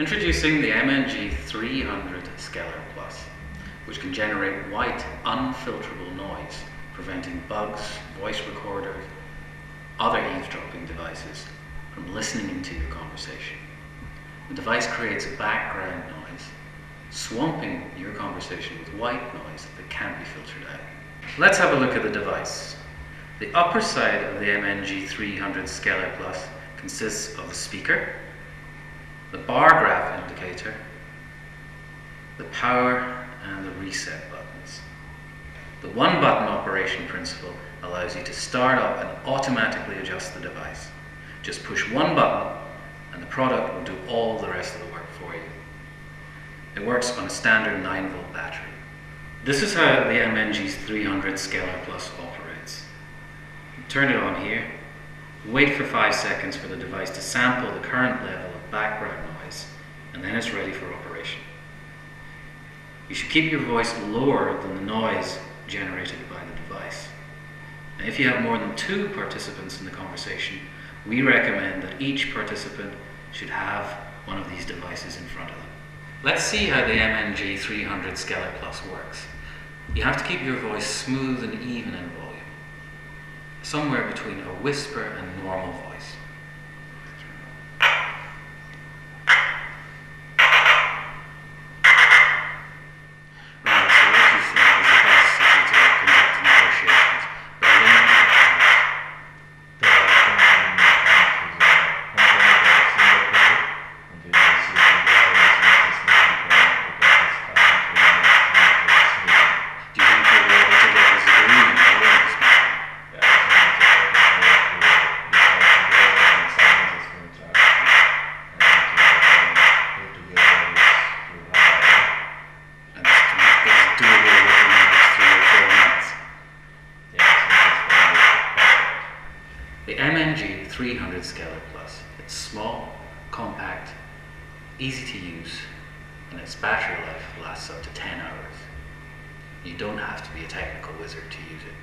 Introducing the MNG 300 Skeller Plus, which can generate white, unfilterable noise, preventing bugs, voice recorders, other eavesdropping devices from listening into your conversation. The device creates background noise, swamping your conversation with white noise that can't be filtered out. Let's have a look at the device. The upper side of the MNG 300 Skeller Plus consists of a speaker, the bar graph indicator, the power and the reset buttons. The one button operation principle allows you to start up and automatically adjust the device. Just push one button and the product will do all the rest of the work for you. It works on a standard 9 volt battery. This is how the MNG's 300 Skeller Plus operates. Turn it on here, wait for 5 seconds for the device to sample the current level background noise, and then it's ready for operation. You should keep your voice lower than the noise generated by the device. And if you have more than two participants in the conversation, we recommend that each participant should have one of these devices in front of them. Let's see how the MNG 300 Skeller Plus works. You have to keep your voice smooth and even in volume, somewhere between a whisper and normal voice. The MNG 300 Skeller Plus. It's small, compact, easy to use, and its battery life lasts up to 10 hours. You don't have to be a technical wizard to use it.